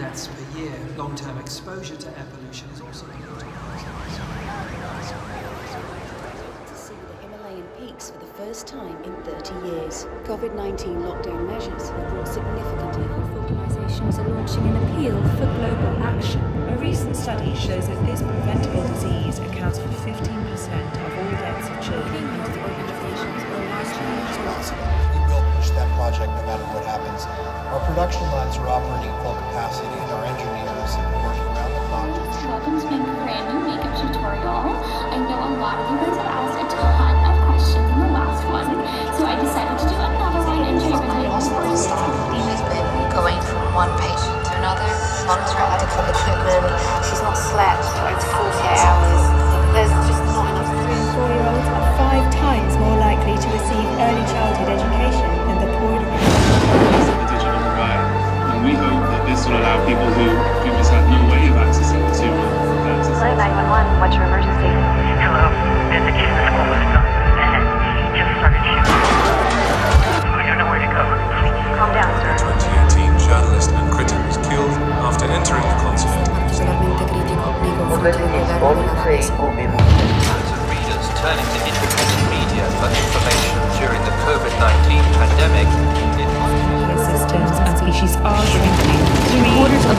deaths per year. Long-term exposure to air pollution is also to see the Himalayan peaks for the first time in 30 years. COVID 19 lockdown measures have brought significant Health organisations are launching an appeal for global action. A recent study shows that this preventable disease matter what happens. Our production lines are operating at full capacity and our engineers have been working around the clock Welcome to my brand new makeup tutorial. I know a lot of you guys have asked a ton of questions in the last one, so I decided to do another one and share my own Has been going from one patient to another, monitoring medical equipment. She's not slept for over 48 hours. Will allow people who previously had no way of accessing to uh, access. 911, what's your emergency? Hello, did the kid in the school was done, and he just started shooting. Oh, I don't know where to go. Please. Calm down, sir. 2018 journalist and critic was killed after entering the consulate. particolarmente critico nei confronti del governo milanese. Millions of readers turning to independent media for information during the COVID-19 pandemic. It systems and species are shrinking.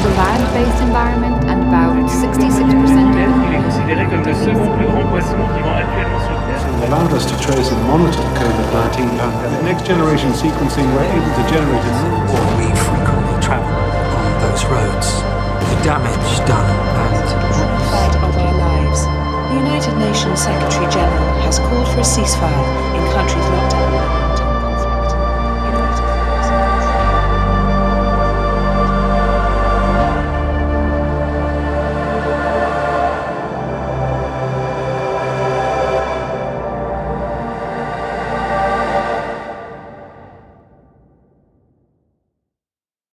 Three of the land-based environment and about 66% of the Il est considéré comme le second plus grand poisson vivant actuellement sur Terre. It allowed us to trace and monitor the COVID-19 pandemic. Next generation sequencing, we're able to generate a new We frequently travel on those roads. The damage done and fight of our lives. The United Nations Secretary General has called for a ceasefire in countries locked down